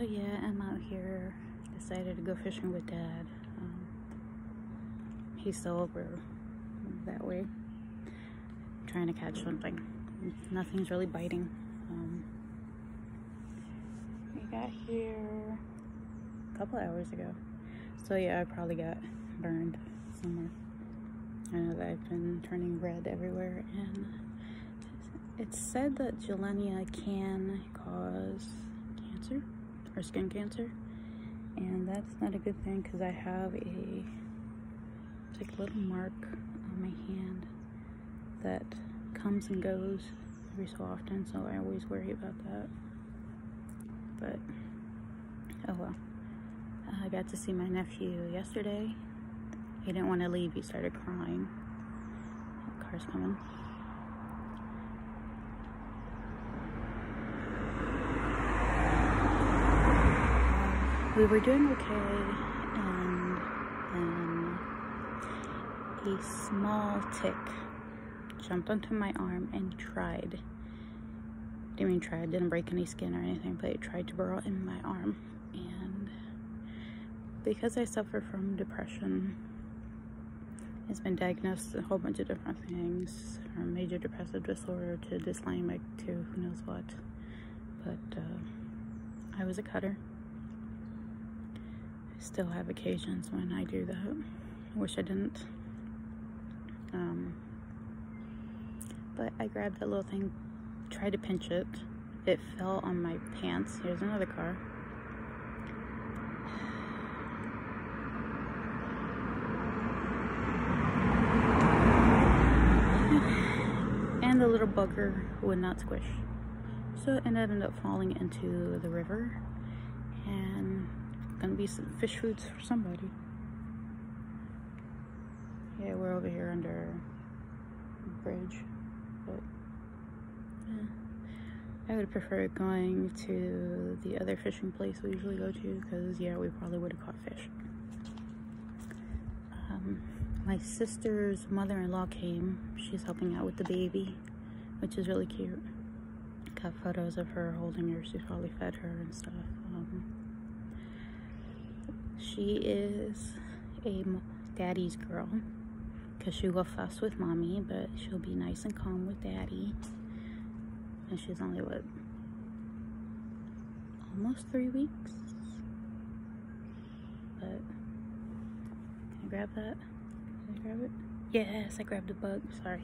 So yeah, I'm out here. Decided to go fishing with dad. Um, he's over that way. Trying to catch something. Nothing's really biting. Um, we got here a couple hours ago. So yeah, I probably got burned somewhere. I know that I've been turning red everywhere and it's said that Gilenya can cause cancer or skin cancer. And that's not a good thing because I have a like little mark on my hand that comes and goes every so often so I always worry about that. But oh well. I got to see my nephew yesterday. He didn't want to leave he started crying. Car's coming we were doing okay and then a small tick jumped onto my arm and tried didn't even try didn't break any skin or anything but it tried to burrow in my arm. And because I suffer from depression it's been diagnosed a whole bunch of different things from major depressive disorder to dysthymic to who knows what. But uh, I was a cutter still have occasions when I do that. I wish I didn't. Um, but I grabbed that little thing, tried to pinch it. It fell on my pants. Here's another car. and the little bugger would not squish. So it ended up falling into the river and gonna be some fish foods for somebody. Yeah, we're over here under a bridge, but yeah. I would prefer going to the other fishing place we usually go to because yeah, we probably would have caught fish. Um, my sister's mother-in-law came. She's helping out with the baby, which is really cute. Got photos of her holding her. She probably fed her and stuff. She is a daddy's girl because she will fuss with mommy, but she'll be nice and calm with daddy. And she's only, what, almost three weeks? But, can I grab that? Can I grab it? Yes, I grabbed a bug. Sorry.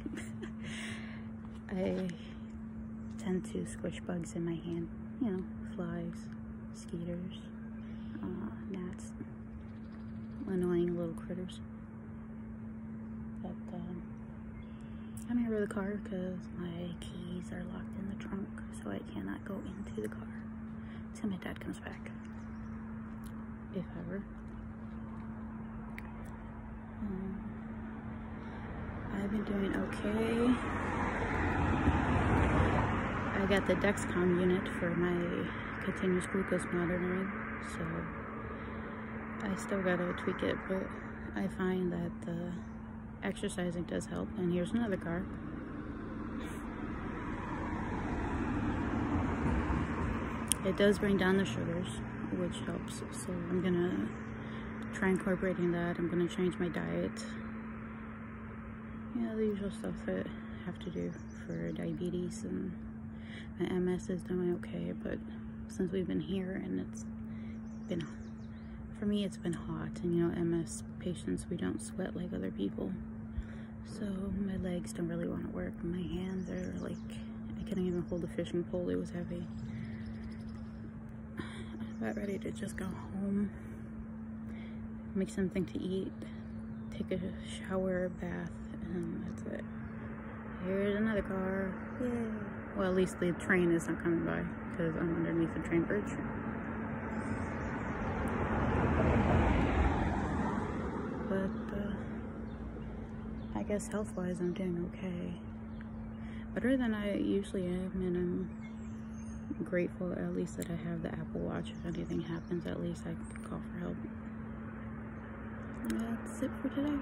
I tend to squish bugs in my hand. You know, flies, mosquitoes, uh, gnats, annoying little critters. But um, I'm here with the car because my keys are locked in the trunk, so I cannot go into the car until my dad comes back, if ever. Um, I've been doing okay. I got the Dexcom unit for my continuous glucose monitoring, so I still gotta tweak it, but I find that the exercising does help. And here's another car. It does bring down the sugars, which helps. So I'm gonna try incorporating that. I'm gonna change my diet. Yeah, the usual stuff that I have to do for diabetes and my MS is doing okay, but since we've been here and it's been for me it's been hot and you know ms patients we don't sweat like other people. So my legs don't really want to work. My hands are like i couldn't even hold the fishing pole. It was heavy. I'm about ready to just go home make something to eat take a shower bath and that's it. Here's another car. Yay. well at least the train is not coming by because i'm underneath the train bridge guess health-wise I'm doing okay. Better than I usually am, and I'm grateful at least that I have the Apple Watch. If anything happens, at least I can call for help. And that's it for today.